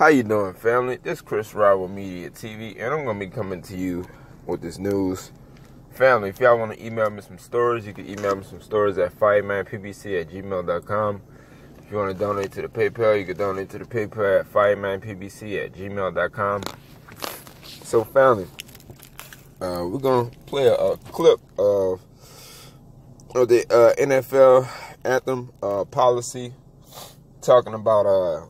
How you doing, family? This Chris Rob Media TV, and I'm gonna be coming to you with this news. Family, if y'all want to email me some stories, you can email me some stories at firemanpbc at gmail.com. If you want to donate to the PayPal, you can donate to the PayPal at firemanpbc at gmail.com. So, family, uh, we're gonna play a, a clip of, of the uh, NFL anthem uh, policy talking about uh,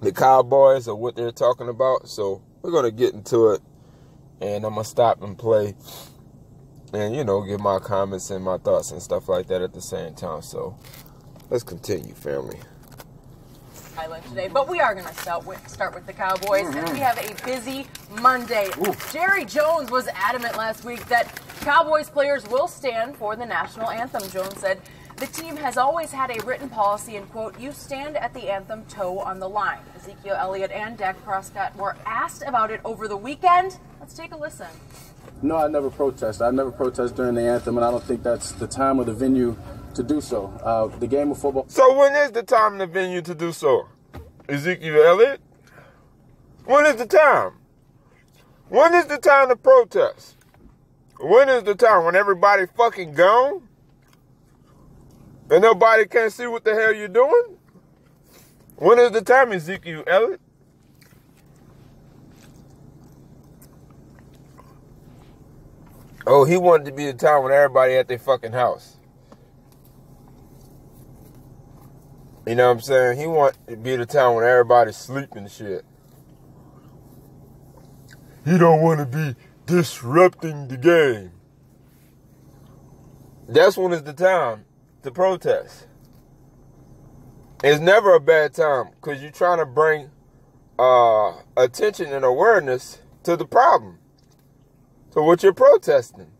the Cowboys or what they're talking about. So we're gonna get into it, and I'm gonna stop and play, and you know, give my comments and my thoughts and stuff like that at the same time. So let's continue, family. Island today, but we are going to start with, start with the Cowboys, and we have a busy Monday. Jerry Jones was adamant last week that Cowboys players will stand for the national anthem. Jones said the team has always had a written policy, and quote, you stand at the anthem toe on the line. Ezekiel Elliott and Dak Prescott were asked about it over the weekend. Let's take a listen. No, I never protest. I never protest during the anthem, and I don't think that's the time or the venue to do so. Uh, the game of football. So when is the time and the venue to do so? Ezekiel Elliott? When is the time? When is the time to protest? When is the time? When everybody fucking gone? And nobody can see what the hell you're doing? When is the time, Ezekiel Elliott? Oh, he wanted to be the time when everybody at their fucking house. You know what I'm saying? He want to be the time when everybody's sleeping shit. He don't want to be disrupting the game. That's when it's the time to protest. It's never a bad time because you're trying to bring uh, attention and awareness to the problem. To what you're protesting.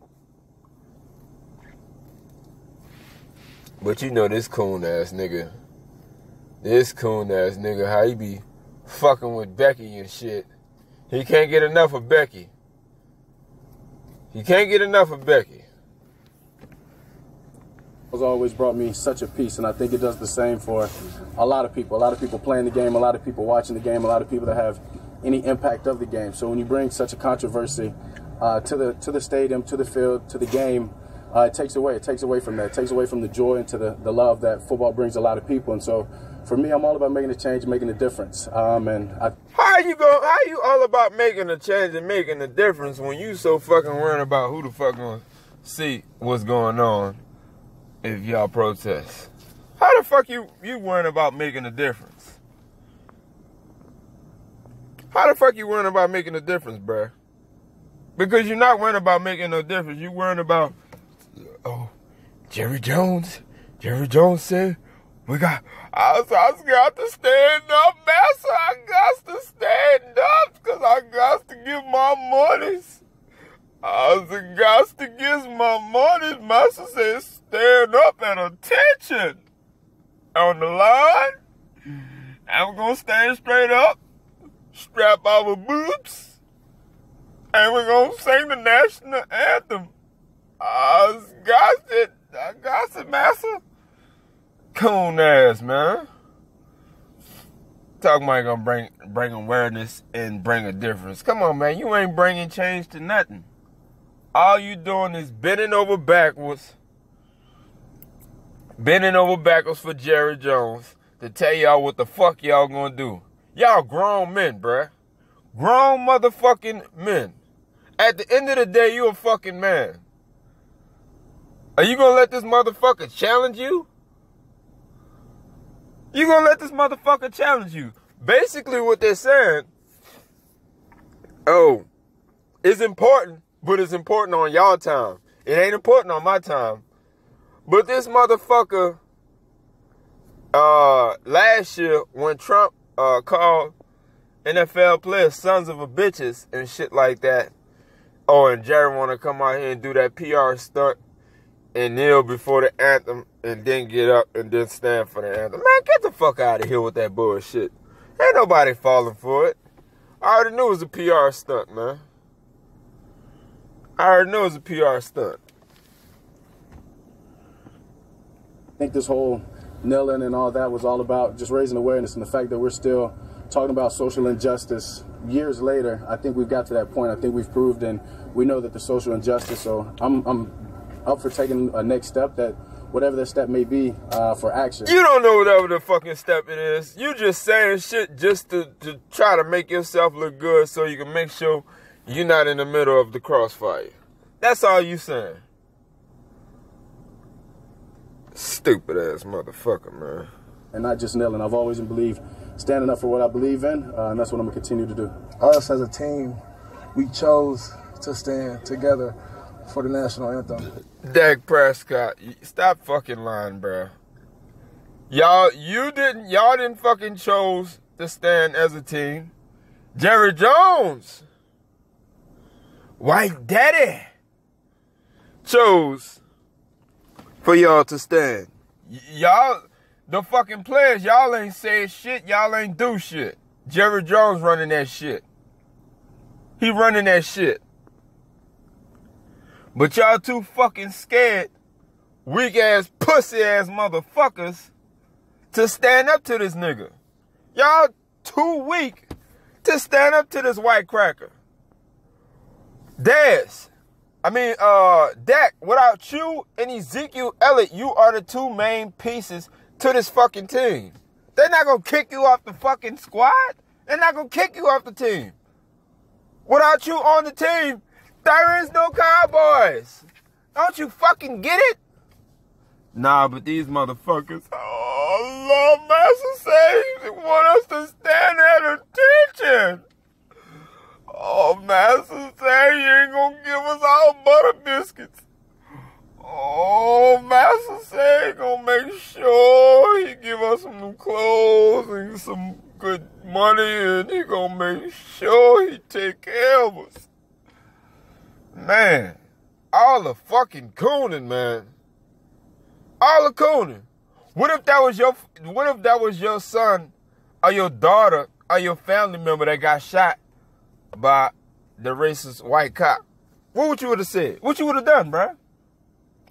But you know this coon ass nigga. This coon ass nigga, how he be fucking with Becky and shit. He can't get enough of Becky. He can't get enough of Becky. Has always brought me such a peace, and I think it does the same for a lot of people. A lot of people playing the game, a lot of people watching the game, a lot of people that have any impact of the game. So when you bring such a controversy uh, to the to the stadium, to the field, to the game, uh, it takes away. It takes away from that. It takes away from the joy and to the, the love that football brings a lot of people. And so for me, I'm all about making a change, making a difference. Um, and I, How you go? How you all about making a change and making a difference when you so fucking worried about who the fuck gonna see what's going on if y'all protest? How the fuck you you worrying about making a difference? How the fuck you worrying about making a difference, bruh? Because you're not worrying about making no difference. You're worrying about, oh, Jerry Jones. Jerry Jones said we got. I, I got to stand up, master. I got to stand up because I got to give my monies. I was got to give my money. Master said, stand up at attention on the line. I'm gonna stand straight up, strap our boots, and we're gonna sing the national anthem. I got it. I got it, master. Coon ass, man. Talking about gonna bring bring awareness and bring a difference. Come on, man. You ain't bringing change to nothing. All you doing is bending over backwards, bending over backwards for Jerry Jones to tell y'all what the fuck y'all gonna do. Y'all grown men, bruh. Grown motherfucking men. At the end of the day, you a fucking man. Are you gonna let this motherfucker challenge you? You gonna let this motherfucker challenge you? Basically, what they're saying, oh, it's important, but it's important on y'all time. It ain't important on my time. But this motherfucker, uh, last year when Trump uh called NFL players sons of a bitches and shit like that. Oh, and Jerry wanna come out here and do that PR stunt and kneel before the anthem and then get up and then stand for the anthem. Man, get the fuck out of here with that bullshit. Ain't nobody falling for it. I already knew it was a PR stunt, man. I already know it's a PR stunt. I think this whole kneeling and all that was all about just raising awareness and the fact that we're still talking about social injustice years later, I think we've got to that point. I think we've proved and we know that the social injustice. So I'm, I'm up for taking a next step that whatever that step may be uh, for action. You don't know whatever the fucking step it is. You just saying shit just to, to try to make yourself look good so you can make sure you're not in the middle of the crossfire. That's all you saying. Stupid ass motherfucker, man. And not just kneeling. I've always believed standing up for what I believe in, uh, and that's what I'm gonna continue to do. Us as a team, we chose to stand together for the national anthem. Dak Prescott, stop fucking lying, bro. Y'all, you didn't, y'all didn't fucking chose to stand as a team. Jerry Jones, White Daddy, chose for y'all to stand. Y- y'all, the fucking players, y'all ain't say shit, y'all ain't do shit. Jerry Jones running that shit. He running that shit. But y'all too fucking scared, weak ass, pussy ass motherfuckers to stand up to this nigga. Y'all too weak to stand up to this white cracker. Dez, I mean, uh, Dak, without you and Ezekiel Elliott, you are the two main pieces to this fucking team. They're not gonna kick you off the fucking squad. They're not gonna kick you off the team. Without you on the team, there is no Cowboys. Don't you fucking get it? Nah, but these motherfuckers, oh, Lord Master says want us to stand at attention. Oh, Master say you ain't gonna give us our butter biscuits. Oh, Master he gonna make sure he give us some new clothes and some good money and he gonna make sure he take care of us. Man, all the fucking cooning, man. All the cooning. What if that was your what if that was your son or your daughter or your family member that got shot by the racist white cop? What would you would have said? What you would have done, bruh?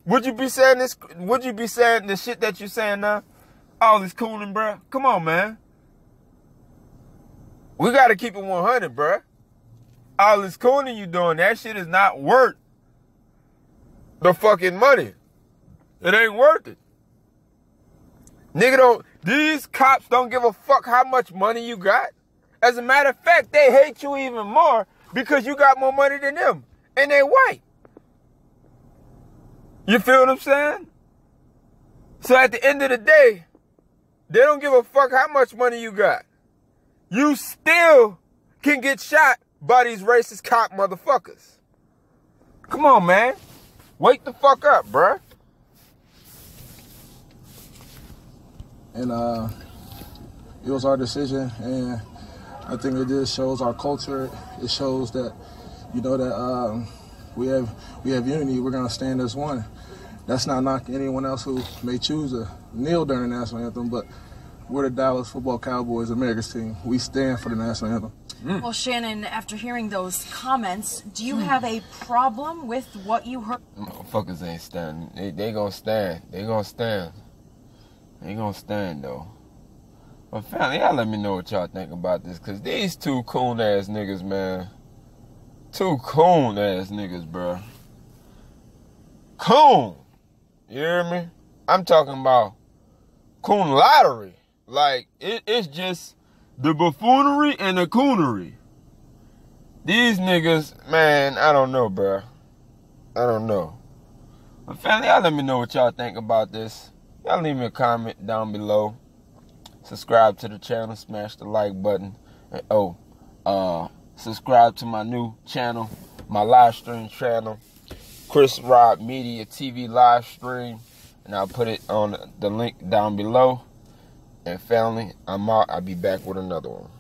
Would you be saying this? Would you be saying the shit that you're saying now? All this cooning, bruh? Come on, man. We got to keep it 100, bruh. All this cooning you doing, that shit is not worth the fucking money. It ain't worth it. Nigga don't, these cops don't give a fuck how much money you got. As a matter of fact, they hate you even more because you got more money than them. And they white. You feel what I'm saying? So at the end of the day, they don't give a fuck how much money you got. You still can get shot by these racist cop motherfuckers. Come on, man. Wake the fuck up, bruh. And uh, it was our decision, and I think it just shows our culture. It shows that, you know, that um, we have we have unity. We're gonna stand as one. That's not knocking anyone else who may choose to kneel during the national anthem, but we're the Dallas Football Cowboys, America's team. We stand for the national anthem. Mm. Well, Shannon, after hearing those comments, do you mm. have a problem with what you heard? Motherfuckers ain't standing. They, they gonna stand. They gonna stand. They gonna stand though. But family, y'all let me know what y'all think about this, cause these two coon ass niggas, man. Two coon ass niggas, bro. Coon. You hear me? I'm talking about coon lottery. Like it, it's just the buffoonery and the coonery. These niggas, man, I don't know, bro. I don't know. But family, y'all let me know what y'all think about this. Y'all leave me a comment down below. Subscribe to the channel, smash the like button. And oh, uh, subscribe to my new channel, my live stream channel, Chris Rob Media TV live stream. And I'll put it on the link down below. And family, I'm out. I'll be back with another one.